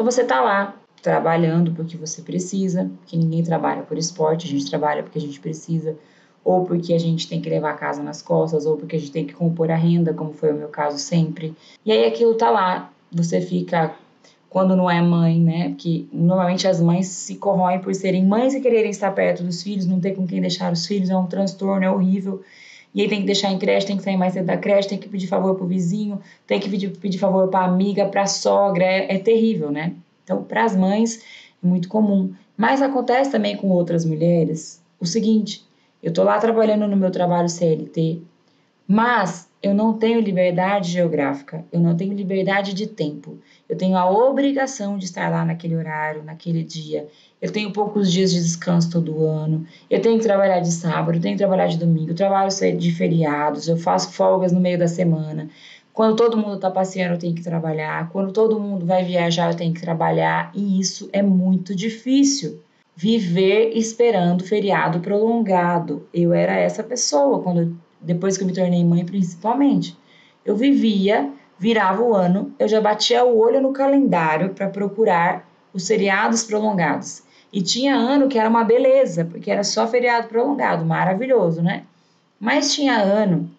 Então você está lá trabalhando porque você precisa, que ninguém trabalha por esporte, a gente trabalha porque a gente precisa, ou porque a gente tem que levar a casa nas costas, ou porque a gente tem que compor a renda, como foi o meu caso sempre. E aí aquilo tá lá, você fica quando não é mãe, né? Porque normalmente as mães se corroem por serem mães e quererem estar perto dos filhos, não ter com quem deixar os filhos, é um transtorno, é horrível. E aí tem que deixar em creche, tem que sair mais cedo da creche, tem que pedir favor pro vizinho, tem que pedir, pedir favor pra amiga, pra sogra, é, é terrível, né? Então, para as mães é muito comum. Mas acontece também com outras mulheres o seguinte: eu tô lá trabalhando no meu trabalho CLT, mas eu não tenho liberdade geográfica, eu não tenho liberdade de tempo. Eu tenho a obrigação de estar lá naquele horário, naquele dia. Eu tenho poucos dias de descanso todo ano. Eu tenho que trabalhar de sábado, eu tenho que trabalhar de domingo, eu trabalho de feriados, eu faço folgas no meio da semana. Quando todo mundo está passeando, eu tenho que trabalhar. Quando todo mundo vai viajar, eu tenho que trabalhar. E isso é muito difícil. Viver esperando feriado prolongado. Eu era essa pessoa quando depois que eu me tornei mãe, principalmente. Eu vivia, virava o ano, eu já batia o olho no calendário para procurar os feriados prolongados. E tinha ano que era uma beleza, porque era só feriado prolongado, maravilhoso, né? Mas tinha ano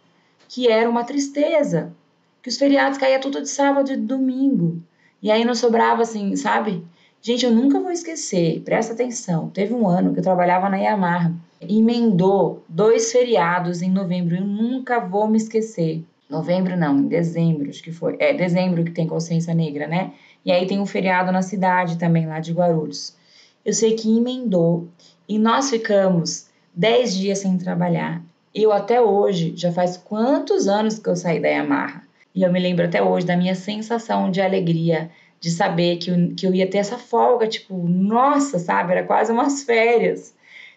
que era uma tristeza, que os feriados caíam tudo de sábado e de domingo. E aí não sobrava assim, sabe? Gente, eu nunca vou esquecer, presta atenção. Teve um ano que eu trabalhava na Yamaha emendou dois feriados em novembro. Eu nunca vou me esquecer. Novembro não, em dezembro, acho que foi. É dezembro que tem consciência negra, né? E aí tem um feriado na cidade também, lá de Guarulhos. Eu sei que emendou e nós ficamos dez dias sem trabalhar. Eu até hoje, já faz quantos anos que eu saí da Yamaha? E eu me lembro até hoje da minha sensação de alegria, de saber que eu, que eu ia ter essa folga, tipo, nossa, sabe? Era quase umas férias.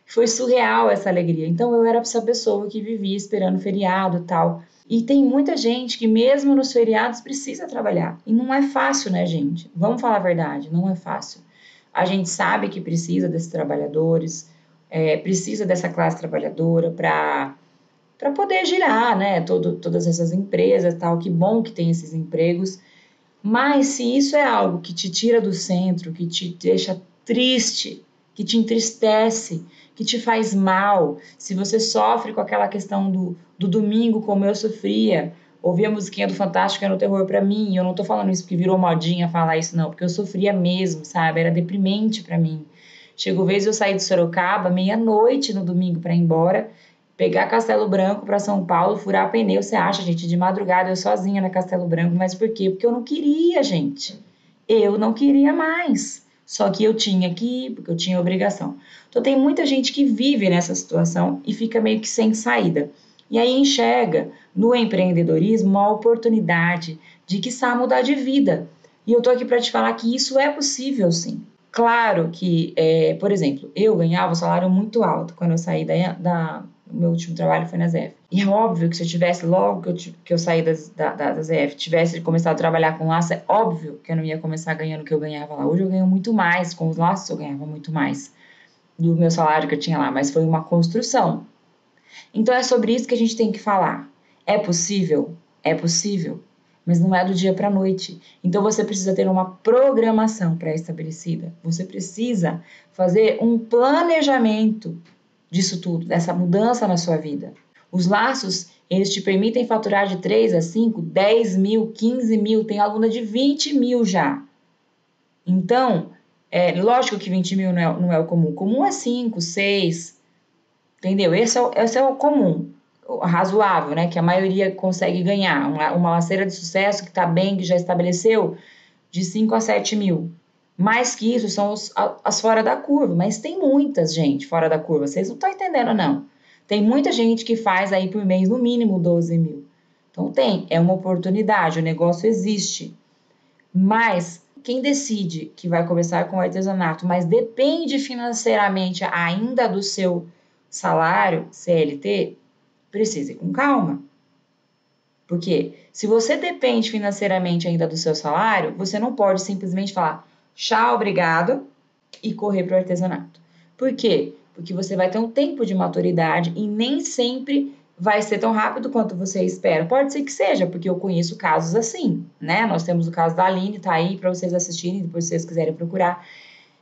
Foi surreal essa alegria. Então eu era essa pessoa que vivia esperando feriado tal. E tem muita gente que, mesmo nos feriados, precisa trabalhar. E não é fácil, né, gente? Vamos falar a verdade, não é fácil. A gente sabe que precisa desses trabalhadores, é, precisa dessa classe trabalhadora para para poder girar, né? Todo, todas essas empresas, tal. Que bom que tem esses empregos. Mas se isso é algo que te tira do centro, que te deixa triste, que te entristece, que te faz mal, se você sofre com aquela questão do, do domingo, como eu sofria, ouvir a musiquinha do Fantástico era um terror para mim. Eu não tô falando isso porque virou modinha falar isso, não, porque eu sofria mesmo, sabe? Era deprimente para mim. Chegou vez eu sair de Sorocaba meia-noite no domingo para ir embora, pegar Castelo Branco para São Paulo, furar pneu. Você acha, gente, de madrugada eu sozinha na Castelo Branco, mas por quê? Porque eu não queria, gente. Eu não queria mais. Só que eu tinha que ir, porque eu tinha obrigação. Então tem muita gente que vive nessa situação e fica meio que sem saída. E aí enxerga no empreendedorismo uma oportunidade de que sabe mudar de vida. E eu tô aqui para te falar que isso é possível sim. Claro que, é, por exemplo, eu ganhava um salário muito alto quando eu saí da, da, o meu último trabalho foi na ZF. E é óbvio que se eu tivesse, logo que eu, que eu saí das, da, da, da ZF, tivesse começado a trabalhar com laço, é óbvio que eu não ia começar ganhando o que eu ganhava lá. Hoje eu ganho muito mais, com os laços eu ganhava muito mais do meu salário que eu tinha lá, mas foi uma construção. Então é sobre isso que a gente tem que falar. É possível? É possível, mas não é do dia para a noite. Então você precisa ter uma programação pré-estabelecida. Você precisa fazer um planejamento disso tudo, dessa mudança na sua vida. Os laços, eles te permitem faturar de 3 a 5, 10 mil, 15 mil, tem aluna de 20 mil já. Então, é lógico que 20 mil não é, não é o comum. O comum é 5, 6, entendeu? Esse é, o, esse é o comum, razoável, né? Que a maioria consegue ganhar. Uma, uma laceira de sucesso que está bem, que já estabeleceu, de 5 a 7 mil. Mais que isso são os, as fora da curva, mas tem muitas gente fora da curva, vocês não estão entendendo, não. Tem muita gente que faz aí por mês no mínimo 12 mil. Então tem, é uma oportunidade, o negócio existe. Mas quem decide que vai começar com o artesanato, mas depende financeiramente ainda do seu salário CLT, precisa ir com calma. Porque se você depende financeiramente ainda do seu salário, você não pode simplesmente falar: Tchau, obrigado e correr para o artesanato. Por quê? Porque você vai ter um tempo de maturidade e nem sempre vai ser tão rápido quanto você espera. Pode ser que seja, porque eu conheço casos assim, né? Nós temos o caso da Aline, tá aí para vocês assistirem, depois se vocês quiserem procurar.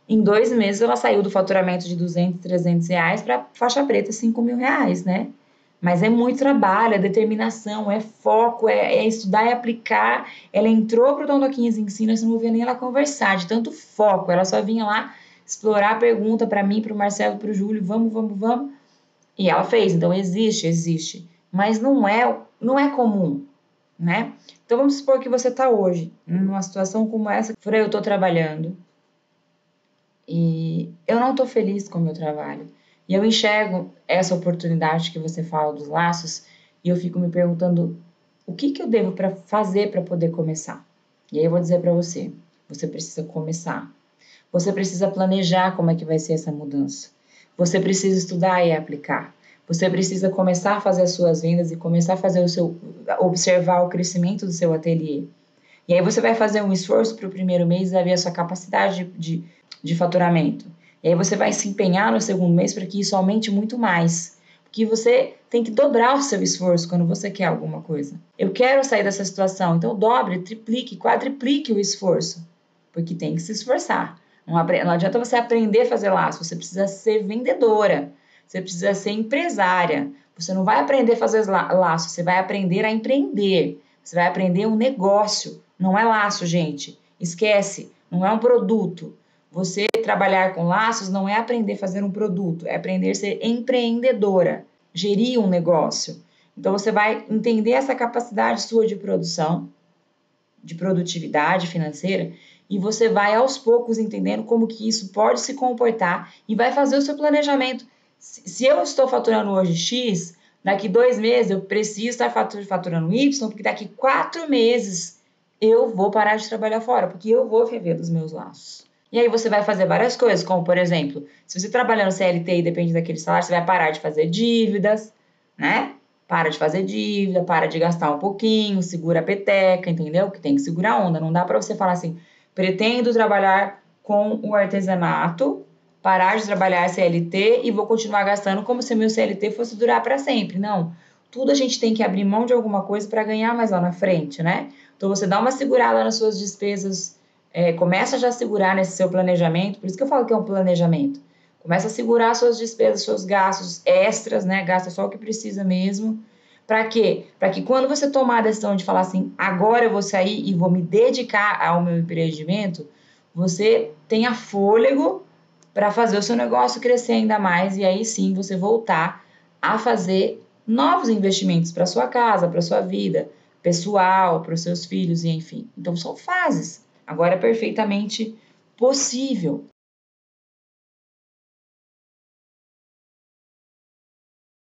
Em dois meses ela saiu do faturamento de 200, 300 reais para faixa preta 5 mil reais, né? Mas é muito trabalho, é determinação, é foco, é, é estudar e aplicar. Ela entrou para o Tom 15 Ensina, você não ouvia nem ela conversar, de tanto foco. Ela só vinha lá explorar a pergunta para mim, para o Marcelo, para o Júlio, vamos, vamos, vamos. E ela fez, então existe, existe. Mas não é, não é comum, né? Então vamos supor que você está hoje, numa situação como essa, que eu estou trabalhando, e eu não estou feliz com o meu trabalho. E eu enxergo essa oportunidade que você fala dos laços e eu fico me perguntando o que, que eu devo para fazer para poder começar. E aí eu vou dizer para você, você precisa começar. Você precisa planejar como é que vai ser essa mudança. Você precisa estudar e aplicar. Você precisa começar a fazer as suas vendas e começar a fazer o seu observar o crescimento do seu ateliê. E aí você vai fazer um esforço para o primeiro mês e ver a sua capacidade de, de de faturamento. E aí você vai se empenhar no segundo mês para que isso aumente muito mais. Porque você tem que dobrar o seu esforço quando você quer alguma coisa. Eu quero sair dessa situação, então dobre, triplique, quadriplique o esforço. Porque tem que se esforçar. Não, não adianta você aprender a fazer laço, você precisa ser vendedora, você precisa ser empresária. Você não vai aprender a fazer laço, você vai aprender a empreender. Você vai aprender um negócio. Não é laço, gente. Esquece, não é um produto. Você trabalhar com laços não é aprender a fazer um produto, é aprender a ser empreendedora, gerir um negócio. Então você vai entender essa capacidade sua de produção, de produtividade financeira, e você vai aos poucos entendendo como que isso pode se comportar e vai fazer o seu planejamento. Se eu estou faturando hoje X, daqui dois meses eu preciso estar faturando Y, porque daqui quatro meses eu vou parar de trabalhar fora, porque eu vou viver dos meus laços. E aí você vai fazer várias coisas, como por exemplo, se você trabalha no CLT e depende daquele salário, você vai parar de fazer dívidas, né? Para de fazer dívida, para de gastar um pouquinho, segura a peteca, entendeu? Que tem que segurar a onda. Não dá para você falar assim, pretendo trabalhar com o artesanato, parar de trabalhar CLT e vou continuar gastando como se meu CLT fosse durar para sempre. Não. Tudo a gente tem que abrir mão de alguma coisa para ganhar mais lá na frente, né? Então você dá uma segurada nas suas despesas é, começa já a segurar nesse seu planejamento, por isso que eu falo que é um planejamento. Começa a segurar suas despesas, seus gastos extras, né? Gasta só o que precisa mesmo. Para quê? Para que quando você tomar a decisão de falar assim, agora eu vou sair e vou me dedicar ao meu empreendimento, você tenha fôlego para fazer o seu negócio crescer ainda mais e aí sim você voltar a fazer novos investimentos para sua casa, para sua vida pessoal, para os seus filhos e enfim. Então são fases. Agora é perfeitamente possível.